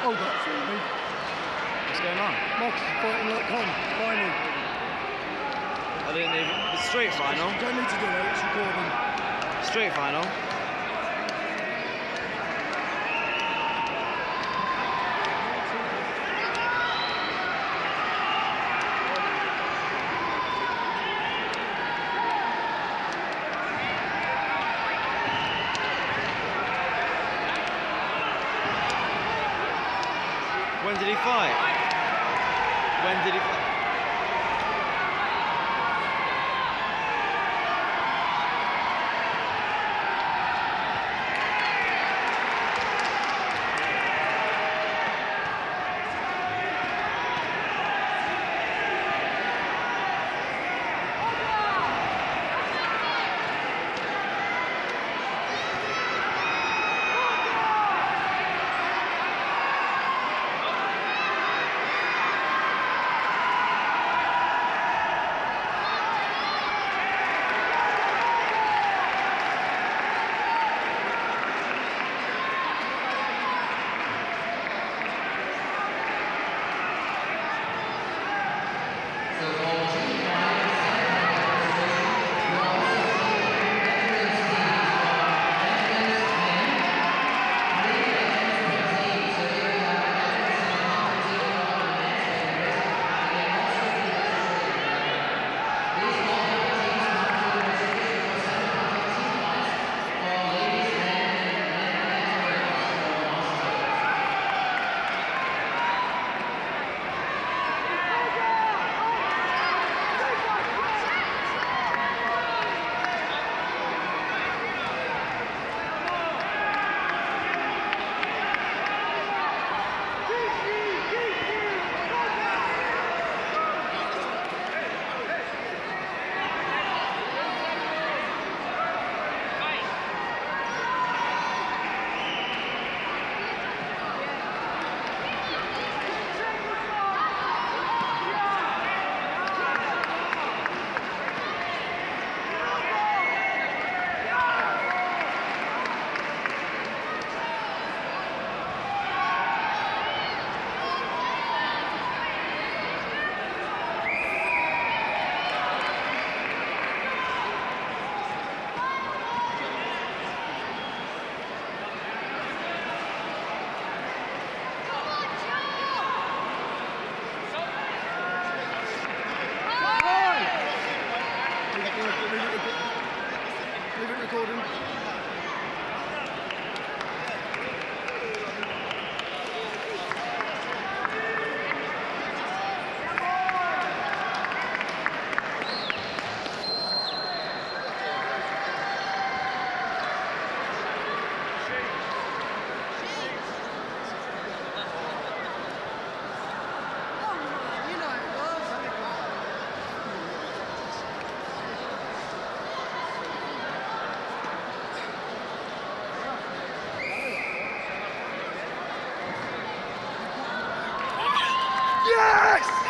Hold up for me. What's going on? Marcus is fighting light Con. Final. I didn't even. It's straight final. Don't need to do it. It's recording. Straight final. When did he fight? When did he fight? Leave it recording. Yes!